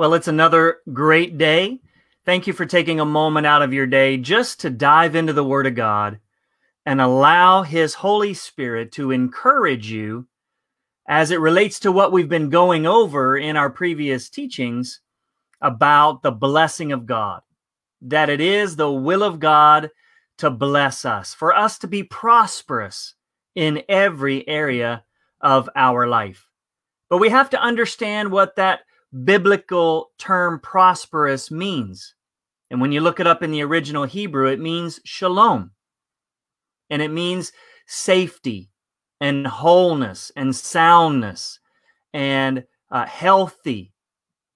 Well, it's another great day. Thank you for taking a moment out of your day just to dive into the Word of God and allow His Holy Spirit to encourage you as it relates to what we've been going over in our previous teachings about the blessing of God. That it is the will of God to bless us, for us to be prosperous in every area of our life. But we have to understand what that biblical term prosperous means. And when you look it up in the original Hebrew, it means shalom. And it means safety and wholeness and soundness and uh, healthy.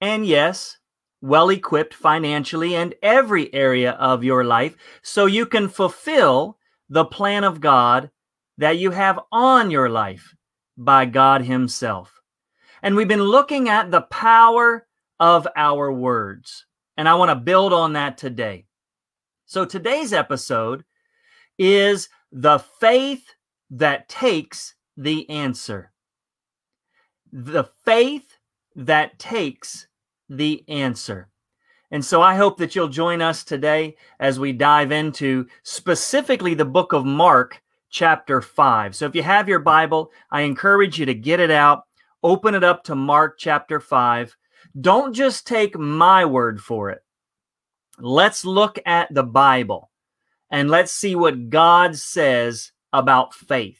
And yes, well equipped financially and every area of your life so you can fulfill the plan of God that you have on your life by God Himself. And we've been looking at the power of our words. And I want to build on that today. So today's episode is the faith that takes the answer. The faith that takes the answer. And so I hope that you'll join us today as we dive into specifically the book of Mark, chapter 5. So if you have your Bible, I encourage you to get it out Open it up to Mark chapter 5. Don't just take my word for it. Let's look at the Bible and let's see what God says about faith.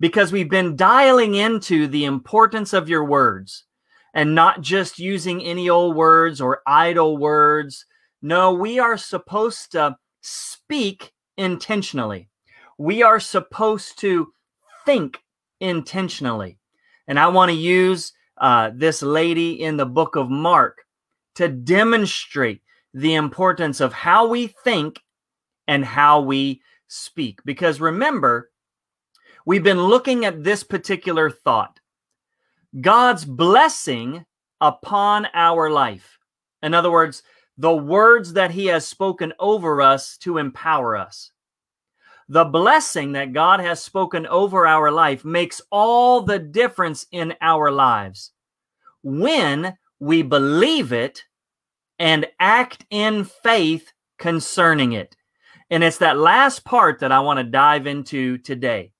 Because we've been dialing into the importance of your words and not just using any old words or idle words. No, we are supposed to speak intentionally. We are supposed to think intentionally. And I want to use uh, this lady in the book of Mark to demonstrate the importance of how we think and how we speak. Because remember, we've been looking at this particular thought God's blessing upon our life. In other words, the words that He has spoken over us to empower us the blessing that God has spoken over our life makes all the difference in our lives when we believe it and act in faith concerning it. And it's that last part that I want to dive into today.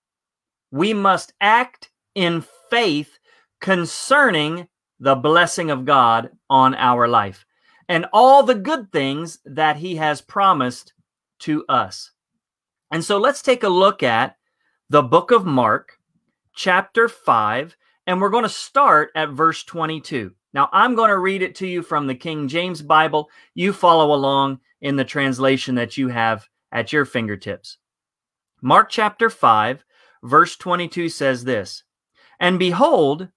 We must act in faith concerning the blessing of God on our life and all the good things that He has promised to us. And so let's take a look at the book of Mark, chapter 5, and we're going to start at verse 22. Now, I'm going to read it to you from the King James Bible. You follow along in the translation that you have at your fingertips. Mark chapter 5, verse 22 says this And behold,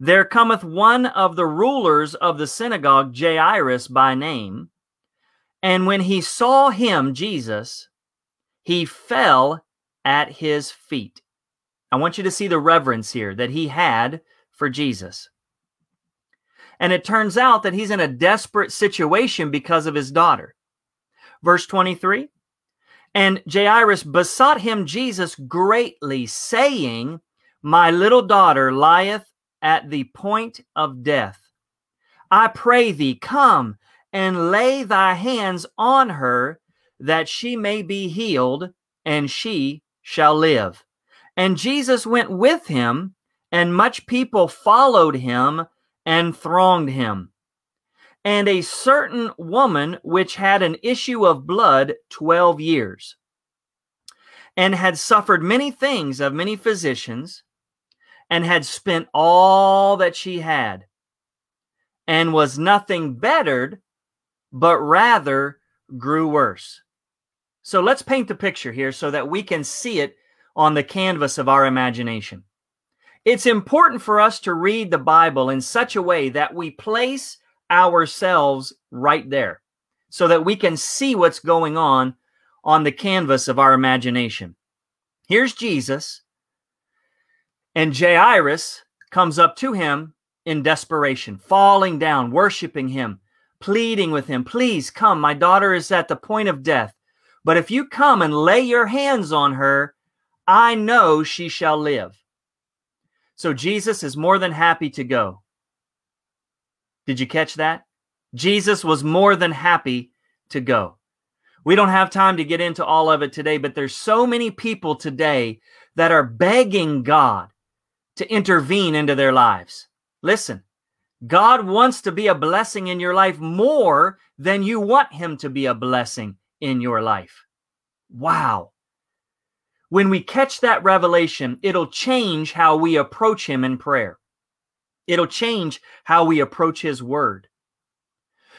there cometh one of the rulers of the synagogue, Jairus by name. And when he saw him, Jesus, he fell at his feet. I want you to see the reverence here that he had for Jesus. And it turns out that he's in a desperate situation because of his daughter. Verse 23 And Jairus besought him, Jesus, greatly, saying, My little daughter lieth at the point of death. I pray thee, come and lay thy hands on her that she may be healed, and she shall live. And Jesus went with him, and much people followed him and thronged him. And a certain woman which had an issue of blood twelve years, and had suffered many things of many physicians, and had spent all that she had, and was nothing bettered, but rather grew worse. So let's paint the picture here so that we can see it on the canvas of our imagination. It's important for us to read the Bible in such a way that we place ourselves right there so that we can see what's going on on the canvas of our imagination. Here's Jesus, and Jairus comes up to him in desperation, falling down, worshiping him, pleading with him, Please come, my daughter is at the point of death. But if you come and lay your hands on her, I know she shall live. So Jesus is more than happy to go. Did you catch that? Jesus was more than happy to go. We don't have time to get into all of it today, but there's so many people today that are begging God to intervene into their lives. Listen, God wants to be a blessing in your life more than you want him to be a blessing in your life. Wow. When we catch that revelation, it'll change how we approach him in prayer. It'll change how we approach his word.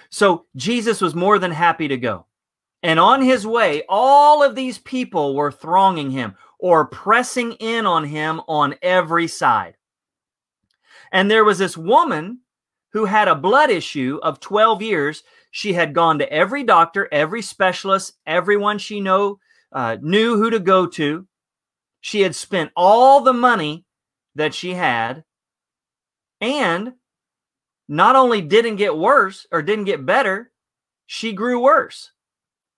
So Jesus was more than happy to go. And on his way, all of these people were thronging him or pressing in on him on every side. And there was this woman who had a blood issue of 12 years. She had gone to every doctor, every specialist, everyone she know, uh, knew who to go to. She had spent all the money that she had. And not only didn't get worse or didn't get better, she grew worse.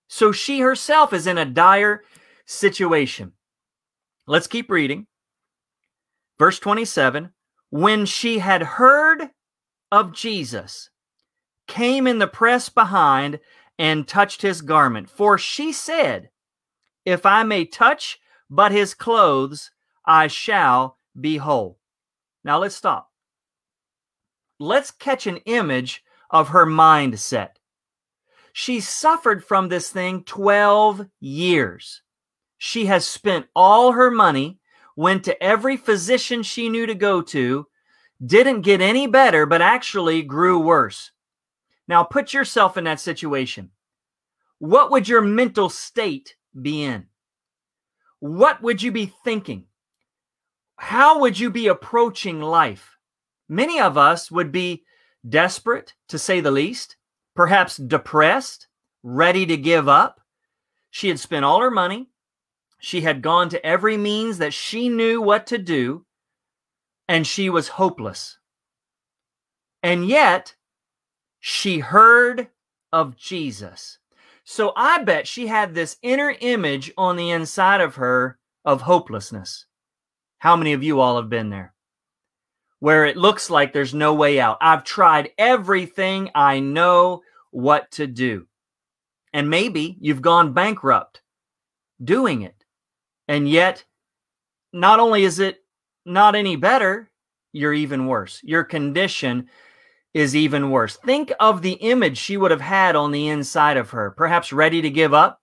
So she herself is in a dire situation. Let's keep reading. Verse 27 When she had heard of Jesus, came in the press behind and touched his garment. For she said, If I may touch but his clothes, I shall be whole. Now let's stop. Let's catch an image of her mindset. She suffered from this thing 12 years. She has spent all her money, went to every physician she knew to go to, didn't get any better, but actually grew worse. Now put yourself in that situation. What would your mental state be in? What would you be thinking? How would you be approaching life? Many of us would be desperate, to say the least perhaps depressed, ready to give up. She had spent all her money. She had gone to every means that she knew what to do, and she was hopeless. And yet, she heard of Jesus. So I bet she had this inner image on the inside of her of hopelessness. How many of you all have been there? where it looks like there's no way out. I've tried everything I know what to do. And maybe you've gone bankrupt doing it. And yet, not only is it not any better, you're even worse. Your condition is even worse. Think of the image she would have had on the inside of her, perhaps ready to give up,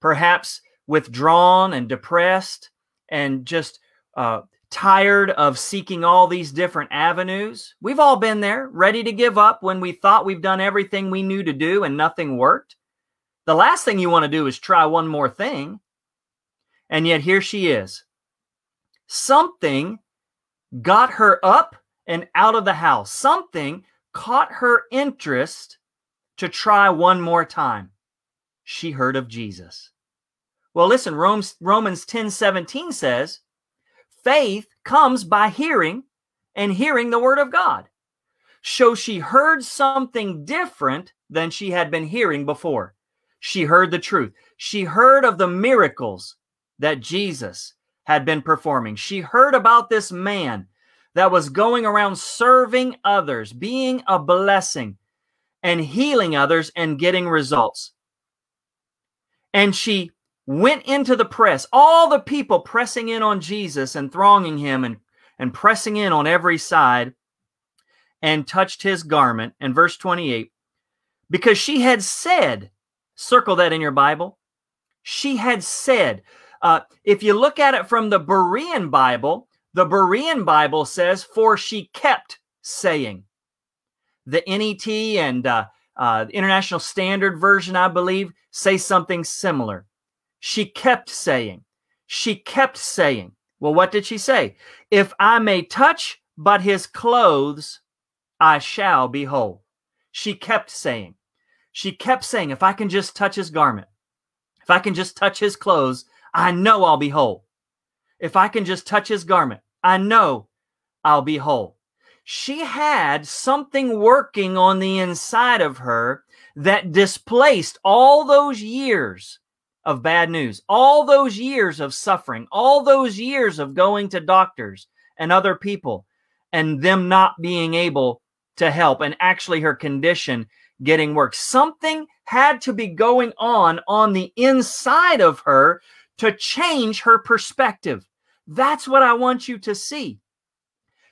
perhaps withdrawn and depressed and just uh, tired of seeking all these different avenues. We've all been there, ready to give up when we thought we've done everything we knew to do and nothing worked. The last thing you want to do is try one more thing. And yet here she is. Something got her up and out of the house. Something caught her interest to try one more time. She heard of Jesus. Well, listen, Romans, Romans 10 17 says, faith comes by hearing and hearing the word of God. So she heard something different than she had been hearing before. She heard the truth. She heard of the miracles that Jesus had been performing. She heard about this man that was going around serving others, being a blessing, and healing others and getting results. And she went into the press, all the people pressing in on Jesus and thronging him and, and pressing in on every side, and touched his garment. And verse 28, because she had said, circle that in your Bible. She had said, uh, if you look at it from the Berean Bible, the Berean Bible says, for she kept saying. The NET and uh, uh, International Standard Version, I believe, say something similar. She kept saying, she kept saying, well, what did she say? If I may touch but his clothes, I shall be whole. She kept saying, she kept saying, if I can just touch his garment, if I can just touch his clothes, I know I'll be whole. If I can just touch his garment, I know I'll be whole. She had something working on the inside of her that displaced all those years of bad news, all those years of suffering, all those years of going to doctors and other people and them not being able to help and actually her condition getting worse. Something had to be going on on the inside of her to change her perspective. That's what I want you to see.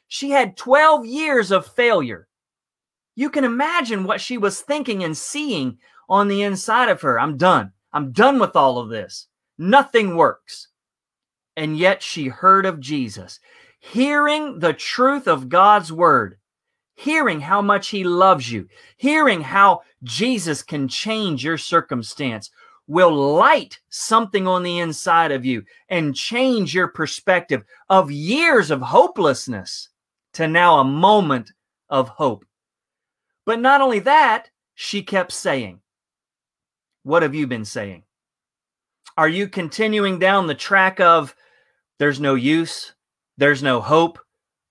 She had 12 years of failure. You can imagine what she was thinking and seeing on the inside of her. I'm done. I'm done with all of this. Nothing works. And yet she heard of Jesus, hearing the truth of God's word, hearing how much he loves you, hearing how Jesus can change your circumstance, will light something on the inside of you and change your perspective of years of hopelessness to now a moment of hope. But not only that, she kept saying, What have you been saying? Are you continuing down the track of there's no use, there's no hope,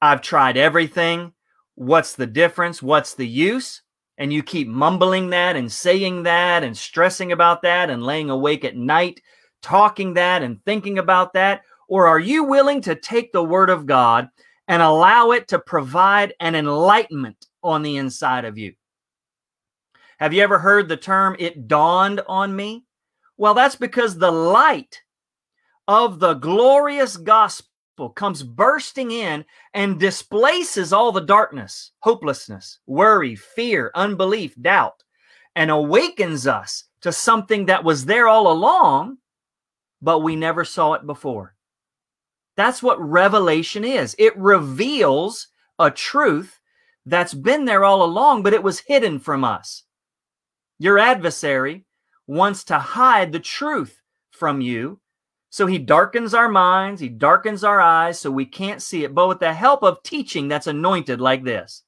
I've tried everything, what's the difference, what's the use? And you keep mumbling that and saying that and stressing about that and laying awake at night, talking that and thinking about that? Or are you willing to take the word of God and allow it to provide an enlightenment on the inside of you? Have you ever heard the term, it dawned on me? Well, that's because the light of the glorious gospel comes bursting in and displaces all the darkness, hopelessness, worry, fear, unbelief, doubt, and awakens us to something that was there all along, but we never saw it before. That's what revelation is. It reveals a truth that's been there all along, but it was hidden from us. Your adversary wants to hide the truth from you. So he darkens our minds, he darkens our eyes so we can't see it. But with the help of teaching that's anointed like this,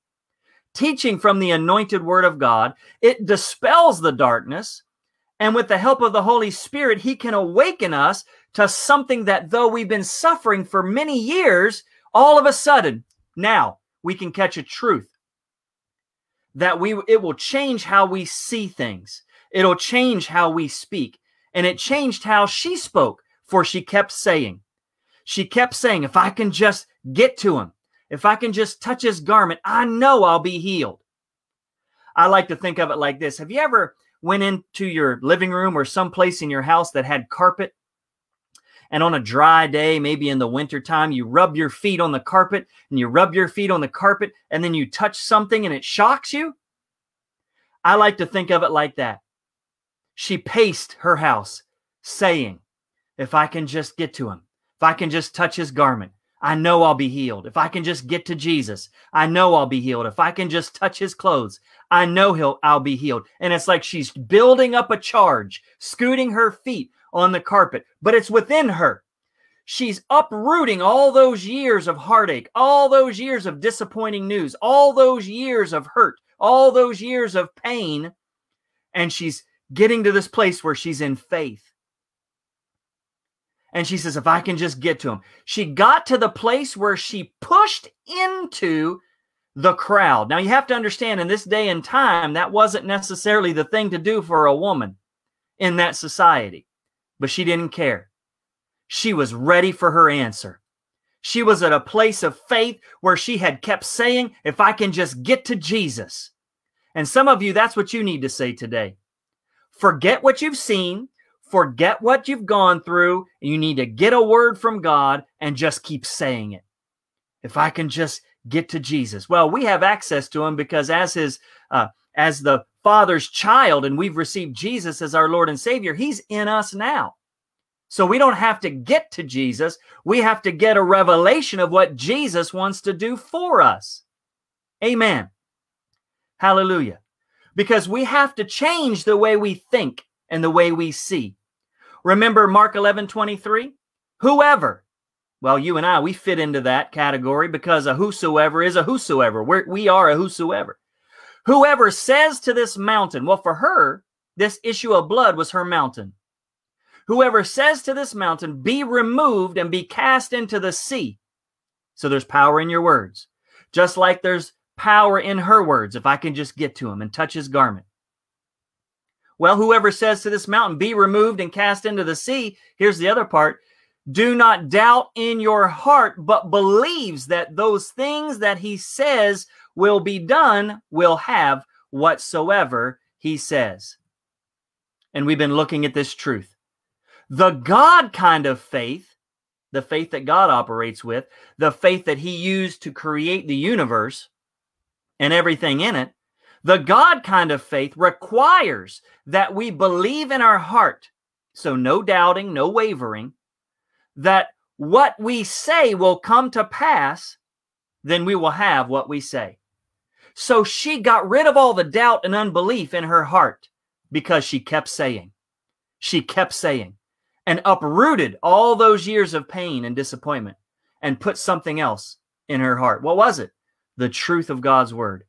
teaching from the anointed word of God, it dispels the darkness. And with the help of the Holy Spirit, he can awaken us to something that though we've been suffering for many years, all of a sudden, now we can catch a truth that we it will change how we see things It'll change how we speak. And it changed how she spoke, for she kept saying, she kept saying, if I can just get to him, if I can just touch his garment, I know I'll be healed. I like to think of it like this. Have you ever went into your living room or someplace in your house that had carpet? And on a dry day, maybe in the wintertime, you rub your feet on the carpet and you rub your feet on the carpet and then you touch something and it shocks you? I like to think of it like that she paced her house, saying, If I can just get to him, if I can just touch his garment, I know I'll be healed. If I can just get to Jesus, I know I'll be healed. If I can just touch his clothes, I know he'll I'll be healed. And it's like she's building up a charge, scooting her feet on the carpet, but it's within her. She's uprooting all those years of heartache, all those years of disappointing news, all those years of hurt, all those years of pain, and she's getting to this place where she's in faith. And she says, if I can just get to him. She got to the place where she pushed into the crowd. Now, you have to understand in this day and time, that wasn't necessarily the thing to do for a woman in that society, but she didn't care. She was ready for her answer. She was at a place of faith where she had kept saying, if I can just get to Jesus. And some of you, that's what you need to say today. Forget what you've seen, forget what you've gone through. You need to get a word from God and just keep saying it. If I can just get to Jesus. Well, we have access to him because as his uh, as the Father's child and we've received Jesus as our Lord and Savior, he's in us now. So we don't have to get to Jesus. We have to get a revelation of what Jesus wants to do for us. Amen. Hallelujah because we have to change the way we think and the way we see. Remember Mark 11 23? Whoever, well, you and I, we fit into that category because a whosoever is a whosoever. We're, we are a whosoever. Whoever says to this mountain, well, for her, this issue of blood was her mountain. Whoever says to this mountain, be removed and be cast into the sea. So there's power in your words. Just like there's power in her words if I can just get to him and touch his garment. Well, whoever says to this mountain, be removed and cast into the sea, here's the other part. Do not doubt in your heart, but believes that those things that he says will be done will have whatsoever he says. And we've been looking at this truth. The God kind of faith, the faith that God operates with, the faith that he used to create the universe and everything in it, the God kind of faith requires that we believe in our heart, so no doubting, no wavering, that what we say will come to pass, then we will have what we say. So she got rid of all the doubt and unbelief in her heart because she kept saying, she kept saying, and uprooted all those years of pain and disappointment and put something else in her heart. What was it? The truth of God's word.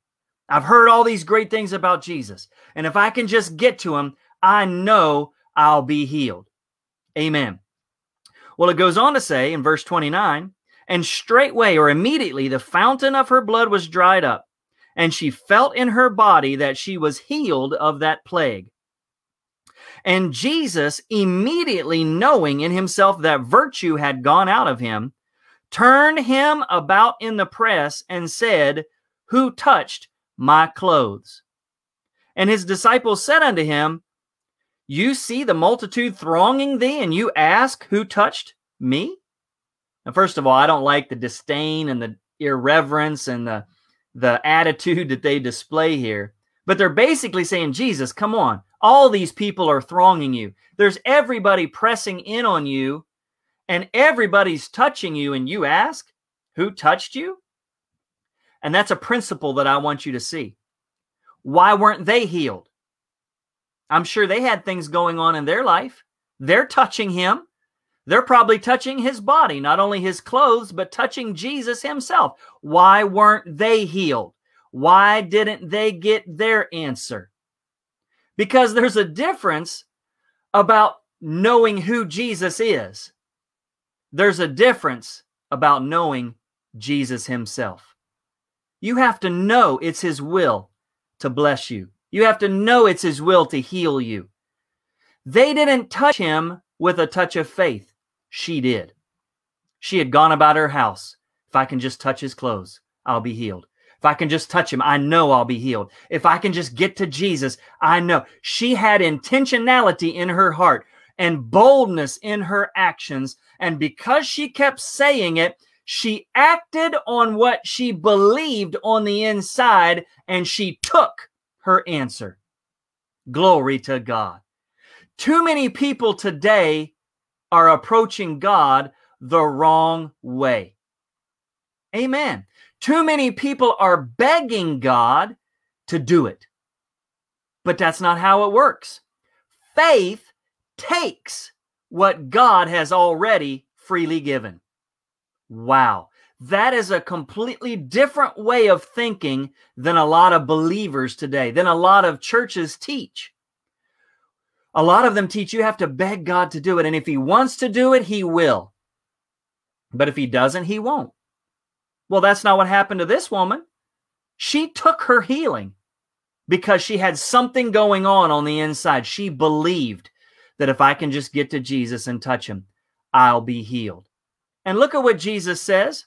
I've heard all these great things about Jesus. And if I can just get to him, I know I'll be healed. Amen. Well, it goes on to say in verse 29 and straightway or immediately the fountain of her blood was dried up, and she felt in her body that she was healed of that plague. And Jesus, immediately knowing in himself that virtue had gone out of him, turned him about in the press and said, Who touched my clothes. And his disciples said unto him, You see the multitude thronging thee, and you ask, Who touched me? Now, first of all, I don't like the disdain and the irreverence and the, the attitude that they display here. But they're basically saying, Jesus, come on. All these people are thronging you. There's everybody pressing in on you, and everybody's touching you, and you ask, Who touched you? And that's a principle that I want you to see. Why weren't they healed? I'm sure they had things going on in their life. They're touching him. They're probably touching his body, not only his clothes, but touching Jesus himself. Why weren't they healed? Why didn't they get their answer? Because there's a difference about knowing who Jesus is. There's a difference about knowing Jesus himself. You have to know it's His will to bless you. You have to know it's His will to heal you. They didn't touch him with a touch of faith. She did. She had gone about her house. If I can just touch his clothes, I'll be healed. If I can just touch him, I know I'll be healed. If I can just get to Jesus, I know. She had intentionality in her heart and boldness in her actions. And because she kept saying it, she acted on what she believed on the inside and she took her answer. Glory to God. Too many people today are approaching God the wrong way. Amen. Too many people are begging God to do it. But that's not how it works. Faith takes what God has already freely given. Wow. That is a completely different way of thinking than a lot of believers today, than a lot of churches teach. A lot of them teach you have to beg God to do it. And if he wants to do it, he will. But if he doesn't, he won't. Well, that's not what happened to this woman. She took her healing because she had something going on on the inside. She believed that if I can just get to Jesus and touch him, I'll be healed. And look at what Jesus says.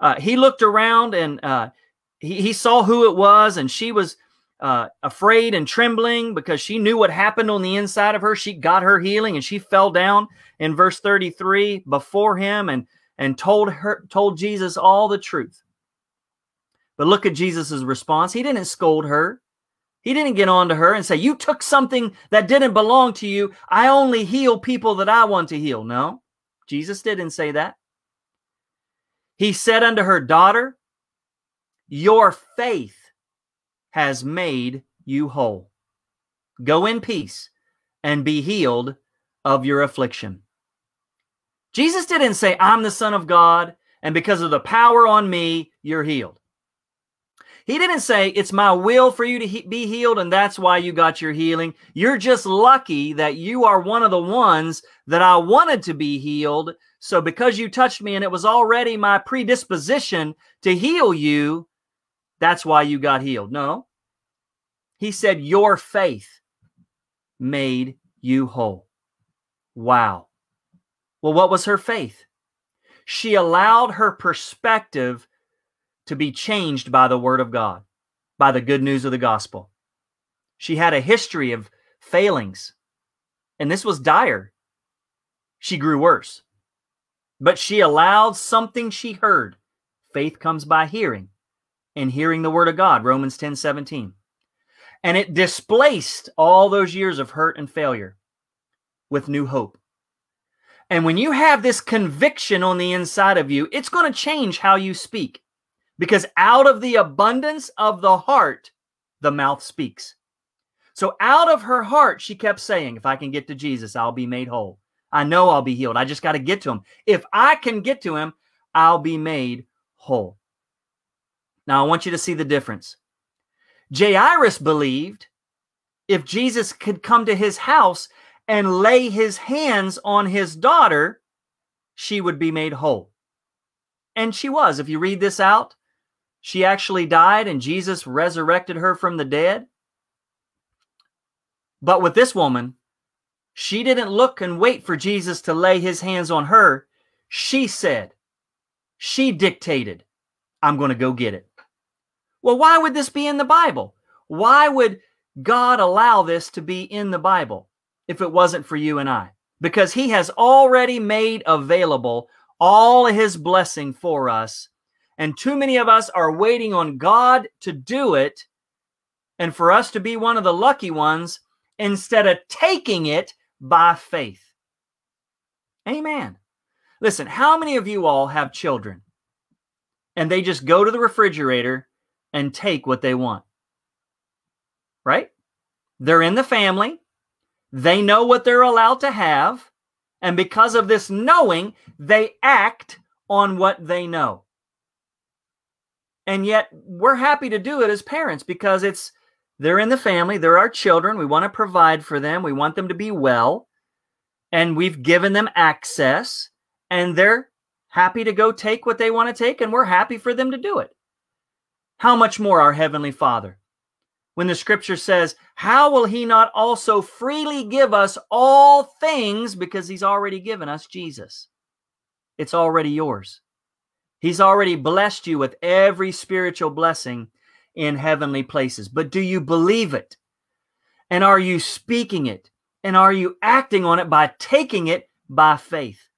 Uh, he looked around and uh, he, he saw who it was, and she was uh, afraid and trembling because she knew what happened on the inside of her. She got her healing, and she fell down in verse 33 before him and and told her told Jesus all the truth. But look at Jesus' response. He didn't scold her. He didn't get on to her and say, You took something that didn't belong to you. I only heal people that I want to heal. No. Jesus didn't say that. He said unto her, Daughter, your faith has made you whole. Go in peace and be healed of your affliction. Jesus didn't say, I'm the Son of God, and because of the power on me, you're healed. He didn't say, It's my will for you to he- be healed, and that's why you got your healing. You're just lucky that you are one of the ones that I wanted to be healed. So, because you touched me and it was already my predisposition to heal you, that's why you got healed. No. He said, Your faith made you whole. Wow. Well, what was her faith? She allowed her perspective to be changed by the word of God, by the good news of the gospel. She had a history of failings, and this was dire. She grew worse. But she allowed something she heard. Faith comes by hearing, and hearing the word of God, Romans 10 17. And it displaced all those years of hurt and failure with new hope. And when you have this conviction on the inside of you, it's going to change how you speak. Because out of the abundance of the heart, the mouth speaks. So out of her heart, she kept saying, If I can get to Jesus, I'll be made whole. I know I'll be healed. I just got to get to him. If I can get to him, I'll be made whole. Now, I want you to see the difference. Jairus believed if Jesus could come to his house and lay his hands on his daughter, she would be made whole. And she was. If you read this out, she actually died and Jesus resurrected her from the dead. But with this woman, she didn't look and wait for Jesus to lay his hands on her. She said, she dictated, I'm going to go get it. Well, why would this be in the Bible? Why would God allow this to be in the Bible if it wasn't for you and I? Because he has already made available all his blessing for us. And too many of us are waiting on God to do it. And for us to be one of the lucky ones, instead of taking it by faith. Amen. Listen, how many of you all have children and they just go to the refrigerator and take what they want? Right? They're in the family. They know what they're allowed to have. And because of this knowing, they act on what they know. And yet, we're happy to do it as parents because it's they're in the family, they're our children. We want to provide for them, we want them to be well. And we've given them access, and they're happy to go take what they want to take, and we're happy for them to do it. How much more our Heavenly Father? When the scripture says, How will He not also freely give us all things because He's already given us Jesus? It's already yours. He's already blessed you with every spiritual blessing in heavenly places. But do you believe it? And are you speaking it? And are you acting on it by taking it by faith?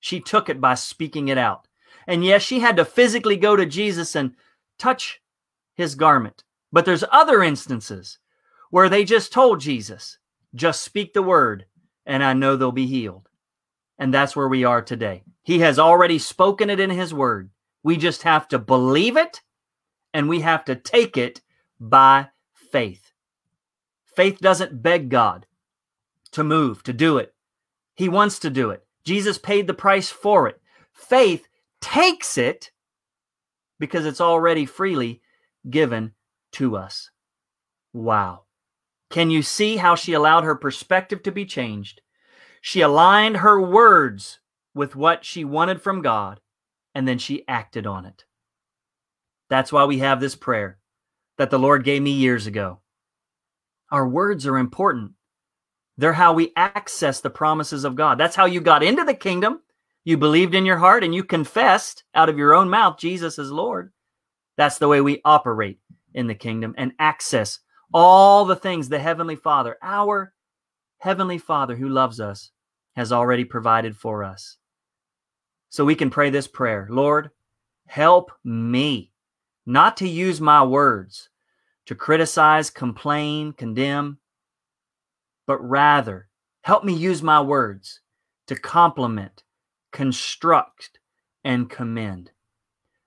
She took it by speaking it out. And yes, she had to physically go to Jesus and touch his garment. But there's other instances where they just told Jesus, just speak the word, and I know they'll be healed. And that's where we are today. He has already spoken it in his word. We just have to believe it and we have to take it by faith. Faith doesn't beg God to move, to do it. He wants to do it. Jesus paid the price for it. Faith takes it because it's already freely given to us. Wow. Can you see how she allowed her perspective to be changed? She aligned her words with what she wanted from God, and then she acted on it. That's why we have this prayer that the Lord gave me years ago. Our words are important. They're how we access the promises of God. That's how you got into the kingdom. You believed in your heart and you confessed out of your own mouth Jesus is Lord. That's the way we operate in the kingdom and access all the things the Heavenly Father, our Heavenly Father who loves us, has already provided for us. So we can pray this prayer Lord, help me not to use my words to criticize, complain, condemn, but rather help me use my words to compliment, construct, and commend.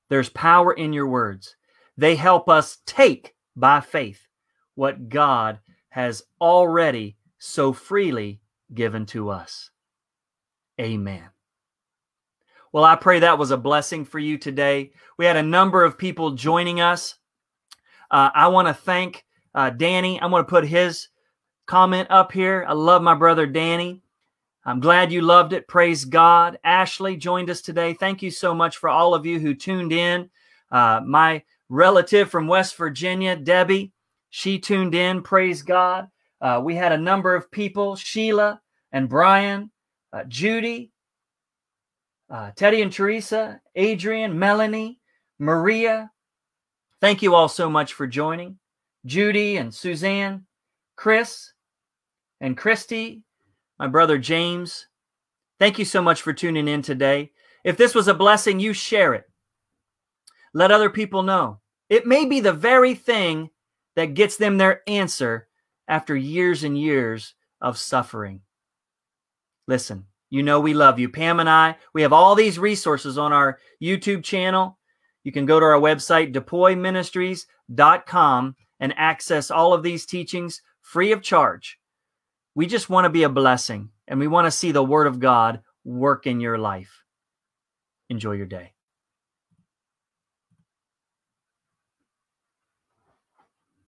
There's power in your words. They help us take by faith what God has already so freely given to us. Amen. Well, I pray that was a blessing for you today. We had a number of people joining us. Uh, I want to thank uh, Danny. I'm going to put his comment up here. I love my brother Danny. I'm glad you loved it. Praise God. Ashley joined us today. Thank you so much for all of you who tuned in. Uh, my relative from West Virginia, Debbie, she tuned in. Praise God. Uh, we had a number of people Sheila and Brian, uh, Judy, uh, Teddy and Teresa, Adrian, Melanie, Maria, thank you all so much for joining. Judy and Suzanne, Chris and Christy, my brother James, thank you so much for tuning in today. If this was a blessing, you share it. Let other people know. It may be the very thing that gets them their answer after years and years of suffering. Listen, you know we love you. Pam and I, we have all these resources on our YouTube channel. You can go to our website, depoyministries.com, and access all of these teachings free of charge. We just want to be a blessing and we want to see the Word of God work in your life. Enjoy your day.